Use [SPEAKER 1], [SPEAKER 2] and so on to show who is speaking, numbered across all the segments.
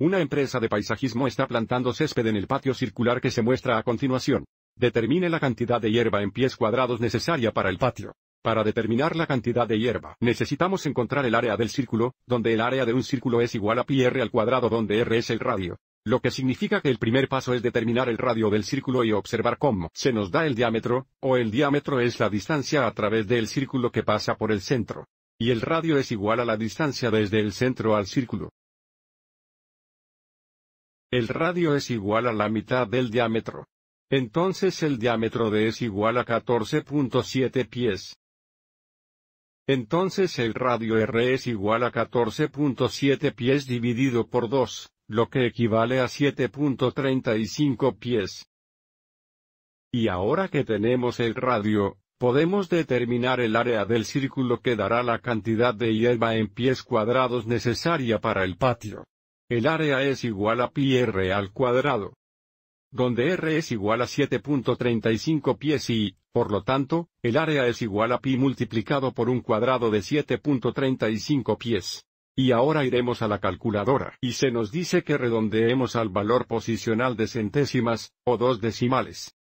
[SPEAKER 1] Una empresa de paisajismo está plantando césped en el patio circular que se muestra a continuación. Determine la cantidad de hierba en pies cuadrados necesaria para el patio. Para determinar la cantidad de hierba, necesitamos encontrar el área del círculo, donde el área de un círculo es igual a pi r al cuadrado donde r es el radio. Lo que significa que el primer paso es determinar el radio del círculo y observar cómo se nos da el diámetro, o el diámetro es la distancia a través del círculo que pasa por el centro. Y el radio es igual a la distancia desde el centro al círculo. El radio es igual a la mitad del diámetro. Entonces el diámetro de es igual a 14.7 pies. Entonces el radio R es igual a 14.7 pies dividido por 2, lo que equivale a 7.35 pies. Y ahora que tenemos el radio, podemos determinar el área del círculo que dará la cantidad de hierba en pies cuadrados necesaria para el patio. El área es igual a pi r al cuadrado donde r es igual a 7.35 pies y, por lo tanto, el área es igual a pi multiplicado por un cuadrado de 7.35 pies. Y ahora iremos a la calculadora y se nos dice que redondeemos al valor posicional de centésimas, o dos decimales.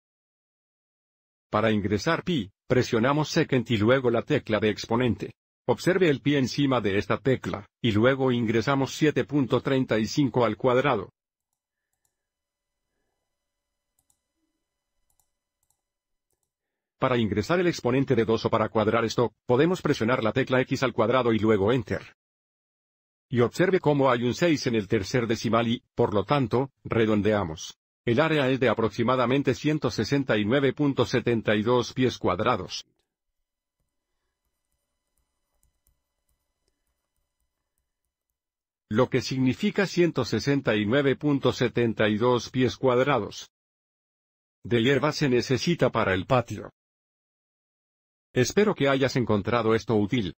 [SPEAKER 1] Para ingresar pi, presionamos second y luego la tecla de exponente. Observe el pi encima de esta tecla, y luego ingresamos 7.35 al cuadrado. Para ingresar el exponente de 2 o para cuadrar esto, podemos presionar la tecla X al cuadrado y luego Enter. Y observe cómo hay un 6 en el tercer decimal y, por lo tanto, redondeamos. El área es de aproximadamente 169.72 pies cuadrados. Lo que significa 169.72 pies cuadrados. De hierba se necesita para el patio. Espero que hayas encontrado esto útil.